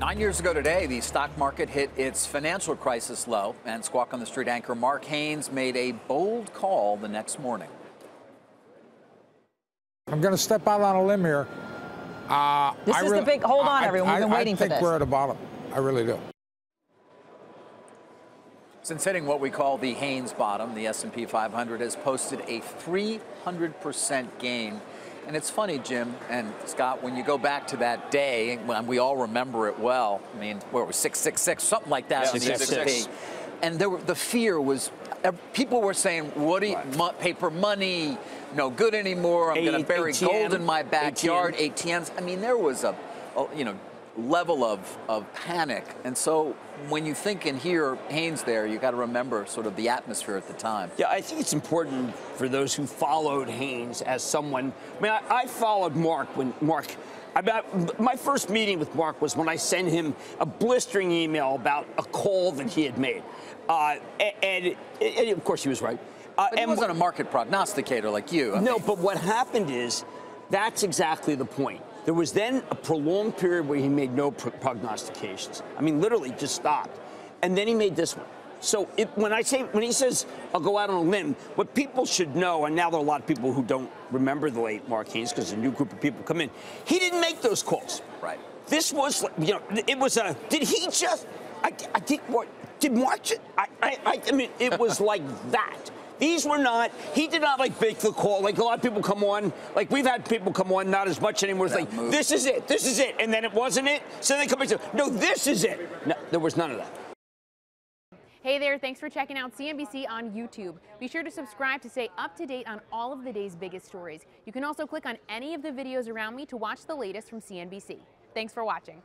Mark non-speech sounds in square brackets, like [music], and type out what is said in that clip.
Nine years ago today, the stock market hit its financial crisis low, and Squawk on the Street anchor Mark Haines made a bold call the next morning. I'm going to step out on a limb here. Uh, this I is really, the big. Hold on, I, everyone. We've been waiting for this. I think we're at the bottom. I really do. Since hitting what we call the Haines bottom, the S&P 500 has posted a 300% gain. And it's funny, Jim and Scott, when you go back to that day, and we all remember it well. I mean, where it was 666, something like that yeah, the S&P. There were, the fear was, people were saying, what do you, right. paper money, no good anymore. I'm going to bury ATM, gold in my backyard. ATM. ATMs. I mean, there was a, a you know, level of, of panic. And so when you think and hear Haines there, you got to remember sort of the atmosphere at the time. Yeah, I think it's important for those who followed Haines as someone. I mean, I, I followed Mark when Mark. About my first meeting with Mark was when I sent him a blistering email about a call that he had made, uh, and, and, and, of course he was right. Uh, he wasn't a market prognosticator like you. I no, mean. but what happened is that's exactly the point. There was then a prolonged period where he made no prognostications. I mean, literally just stopped. And then he made this one. So it, when I say when he says I'll go out on a limb, what people should know, and now there are a lot of people who don't remember the late Mark Haines because a new group of people come in. He didn't make those calls. Right. This was, you know, it was a. Did he just? I, I did what? Did Mark? I, I, I mean, it was [laughs] like that. These were not, he did not like make the call. Like a lot of people come on, like we've had people come on, not as much anymore. It's like, move. this is it, this is it. And then it wasn't it. So they come back and say, no, this is it. No, there was none of that. Hey there, thanks for checking out CNBC on YouTube. Be sure to subscribe to stay up to date on all of the day's biggest stories. You can also click on any of the videos around me to watch the latest from CNBC. Thanks for watching.